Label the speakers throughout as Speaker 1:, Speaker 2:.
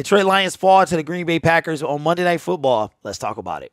Speaker 1: Detroit Lions fall to the Green Bay Packers on Monday Night Football. Let's talk about it.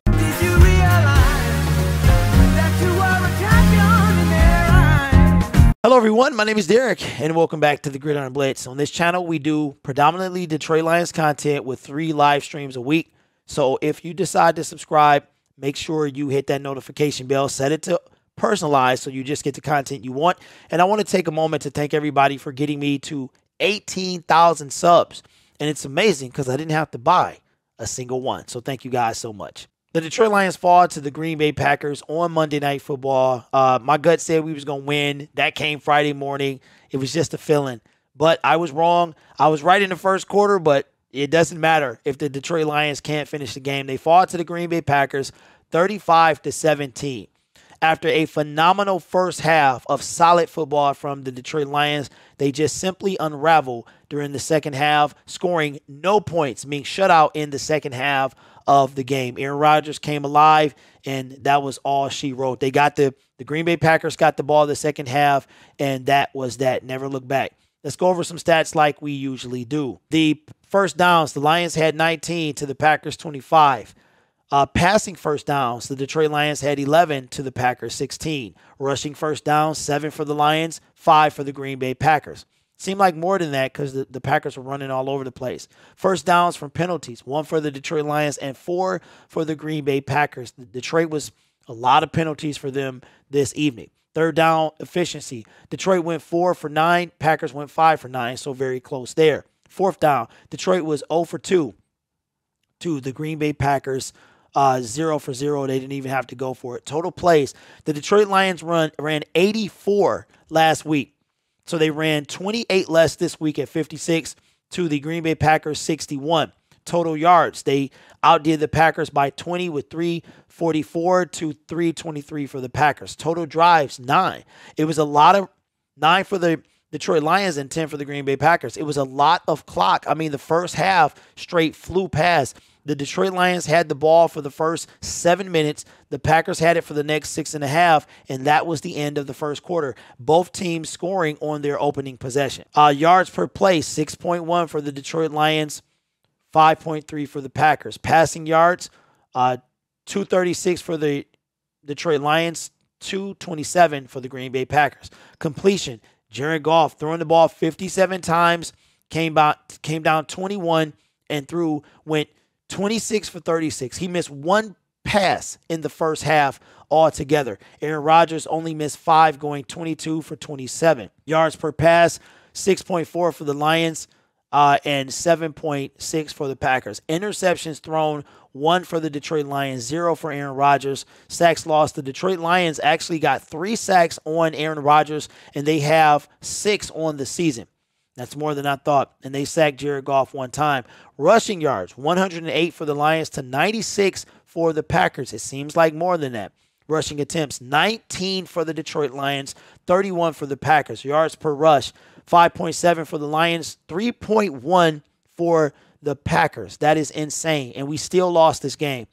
Speaker 1: Hello, everyone. My name is Derek, and welcome back to the Gridiron Blitz. On this channel, we do predominantly Detroit Lions content with three live streams a week. So if you decide to subscribe, make sure you hit that notification bell, set it to personalized so you just get the content you want. And I want to take a moment to thank everybody for getting me to 18,000 subs. And it's amazing because I didn't have to buy a single one. So thank you guys so much. The Detroit Lions fall to the Green Bay Packers on Monday Night Football. Uh, my gut said we was gonna win. That came Friday morning. It was just a feeling, but I was wrong. I was right in the first quarter, but it doesn't matter if the Detroit Lions can't finish the game. They fall to the Green Bay Packers, 35 to 17 after a phenomenal first half of solid football from the Detroit Lions. They just simply unravel during the second half, scoring no points, being shut out in the second half of the game. Aaron Rodgers came alive, and that was all she wrote. They got the the Green Bay Packers got the ball the second half, and that was that. Never look back. Let's go over some stats like we usually do. The first downs, the Lions had 19 to the Packers 25. Uh, passing first downs, the Detroit Lions had 11 to the Packers 16. Rushing first downs, seven for the Lions, five for the Green Bay Packers. Seemed like more than that because the, the Packers were running all over the place. First downs from penalties, one for the Detroit Lions and four for the Green Bay Packers. The Detroit was a lot of penalties for them this evening. Third down efficiency. Detroit went four for nine. Packers went five for nine, so very close there. Fourth down. Detroit was 0 for 2 to the Green Bay Packers uh, zero for zero. They didn't even have to go for it. Total plays. The Detroit Lions run ran 84 last week. So they ran 28 less this week at 56 to the Green Bay Packers 61. Total yards. They outdid the Packers by 20 with 344 to 323 for the Packers. Total drives, nine. It was a lot of nine for the Detroit Lions and 10 for the Green Bay Packers. It was a lot of clock. I mean, the first half straight flew past the Detroit Lions had the ball for the first seven minutes. The Packers had it for the next six and a half, and that was the end of the first quarter. Both teams scoring on their opening possession. Uh, yards per play 6.1 for the Detroit Lions, 5.3 for the Packers. Passing yards, uh, 236 for the Detroit Lions, 227 for the Green Bay Packers. Completion, Jared Goff throwing the ball 57 times, came, by, came down 21 and threw, went 26 for 36. He missed one pass in the first half altogether. Aaron Rodgers only missed five, going 22 for 27. Yards per pass, 6.4 for the Lions uh, and 7.6 for the Packers. Interceptions thrown, one for the Detroit Lions, zero for Aaron Rodgers. Sacks lost. The Detroit Lions actually got three sacks on Aaron Rodgers, and they have six on the season. That's more than I thought. And they sacked Jared Goff one time. Rushing yards, 108 for the Lions to 96 for the Packers. It seems like more than that. Rushing attempts, 19 for the Detroit Lions, 31 for the Packers. Yards per rush, 5.7 for the Lions, 3.1 for the Packers. That is insane. And we still lost this game.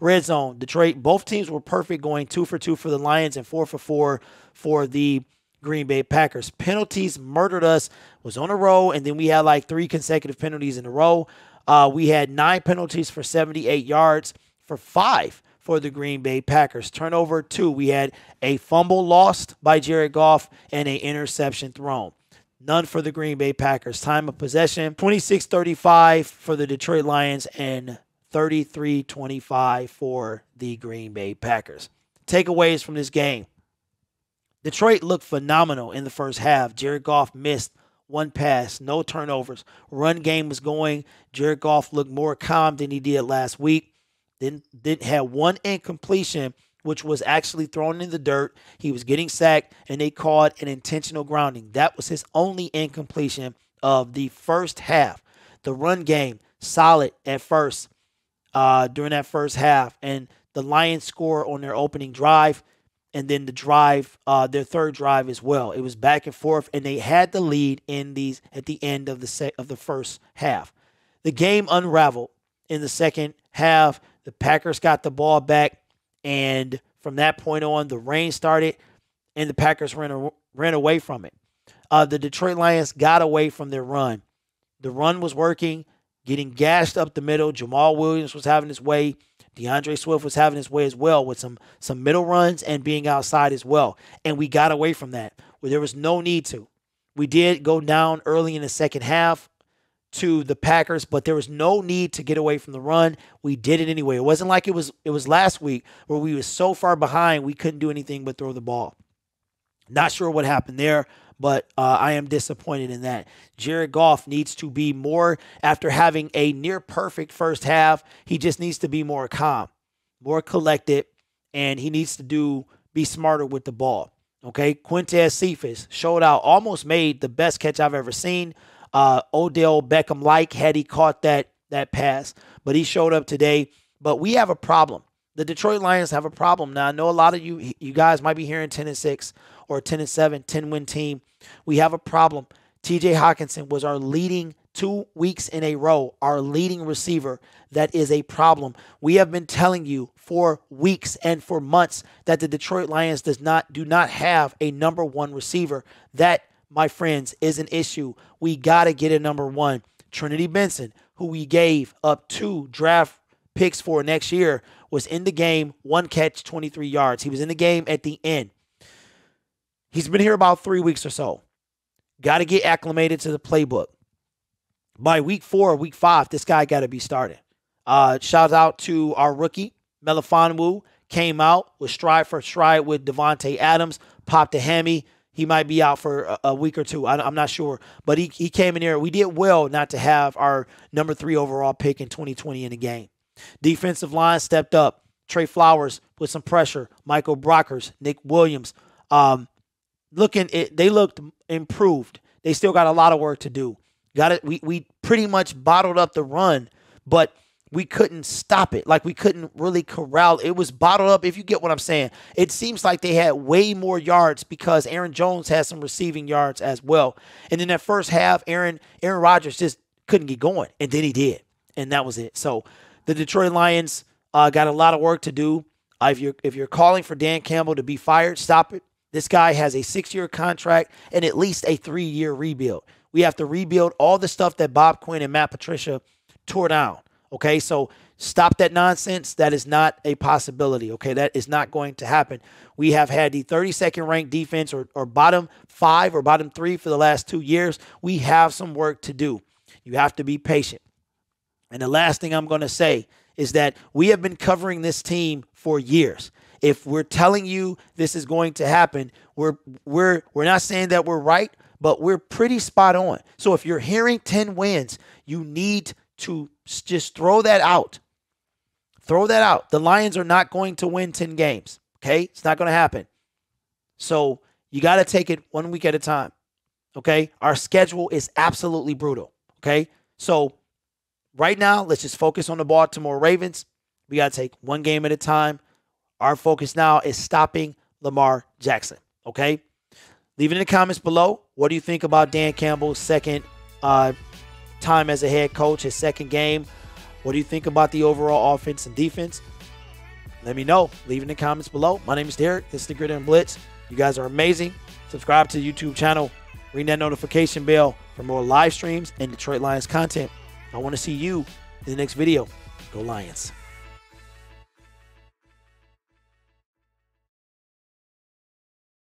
Speaker 1: Red zone, Detroit, both teams were perfect, going two for two for the Lions and four for four for the Green Bay Packers. Penalties murdered us. Was on a row, and then we had like three consecutive penalties in a row. Uh, we had nine penalties for 78 yards for five for the Green Bay Packers. Turnover two. We had a fumble lost by Jared Goff and an interception thrown. None for the Green Bay Packers. Time of possession 26 35 for the Detroit Lions and 33 25 for the Green Bay Packers. Takeaways from this game. Detroit looked phenomenal in the first half. Jared Goff missed one pass, no turnovers. Run game was going. Jared Goff looked more calm than he did last week. Didn't didn't have one incompletion, which was actually thrown in the dirt. He was getting sacked, and they called an intentional grounding. That was his only incompletion of the first half. The run game solid at first uh, during that first half, and the Lions score on their opening drive and then the drive, uh, their third drive as well. It was back and forth, and they had the lead in these at the end of the se- of the first half. The game unraveled in the second half. The Packers got the ball back, and from that point on, the rain started, and the Packers ran ran away from it. Uh, the Detroit Lions got away from their run. The run was working. getting gashed up the middle. Jamaal Williams was having his way. D'Andre Swift was having his way as well with some some middle runs and being outside as well. And we got away from that where there was no need to. We did go down early in the second half to the Packers, but there was no need to get away from the run. We did it anyway. It wasn't like it was it was last week where we was so far behind we couldn't do anything but throw the ball. Not sure what happened there, but uh, I am disappointed in that. Jared Goff needs to be more after having a near perfect first half. He just needs to be more calm, more collected, and he needs to do be smarter with the ball. Okay, Quintez Cephus showed out, almost made the best catch I've ever seen uh, Odell Beckham like had he caught that that pass, but he showed up today. But we have a problem. The Detroit Lions have a problem now. I know a lot of you you guys might be hearing 10 and 6 or 10 and 7, 10 win team. We have a problem. TJ Hockenson was our leading two weeks in a row, our leading receiver. That is a problem. We have been telling you for weeks and for months that the Detroit Lions does not do not have a number one receiver. That my friends, is an issue. We got to get a number one. Trinity Benson, who we gave up two draft picks for next year, was in the game, one catch, 23 yards. He was in the game at the end. He's been here about three weeks or so. Got to get acclimated to the playbook. By week four or week five, this guy got to be started. Uh, shout out to our rookie, Melifonwu, came out with stride for stride with Davante Adams, popped a hammy, he might be out for a, a week or two. I, am not sure, but he he came in here. We did well not to have our number three overall pick in 2020 in the game. Defensive line stepped up. Trey Flowers with some pressure. Michael Brockers, Nick Williams, um, looking it. They looked improved. They still got a lot of work to do. Got it. We we pretty much bottled up the run, but we couldn't stop it. Like we couldn't really corral. It was bottled up. If you get what I'm saying, it seems like they had way more yards because Aaron Jones had some receiving yards as well. And in that first half, Aaron Aaron Rodgers just couldn't get going, and then he did, and that was it. So the Detroit Lions uh, got a lot of work to do. Uh, if you're if you're calling for Dan Campbell to be fired, stop it. This guy has a six year contract and at least a three year rebuild. We have to rebuild all the stuff that Bob Quinn and Matt Patricia tore down. Okay, so stop that nonsense. That is not a possibility. Okay, that is not going to happen. We have had the 32nd ranked defense or, or bottom five or bottom three for the last two years. We have some work to do. You have to be patient. And the last thing I'm going to say is that we have been covering this team for years. If we're telling you this is going to happen, we're we're we're not saying that we're right, but we're pretty spot on. So if you're hearing 10 wins, you need to just throw that out. Throw that out. The Lions are not going to win 10 games. Okay? It's not going to happen. So you got to take it one week at a time. Okay? Our schedule is absolutely brutal. Okay? So right now, let's just focus on the Baltimore Ravens. We got to take one game at a time. Our focus now is stopping Lamar Jackson. Okay? Leave it in the comments below. What do you think about Dan Campbell's second uh, time as a head coach, his second game. What do you think about the overall offense and defense? Let me know. Leave in the comments below. My name is Derek. This is the Gridiron Blitz. You guys are amazing. Subscribe to the YouTube channel. Ring that notification bell for more live streams and Detroit Lions content. I want to see you in the next video. Go Lions.